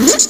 Mm-hmm.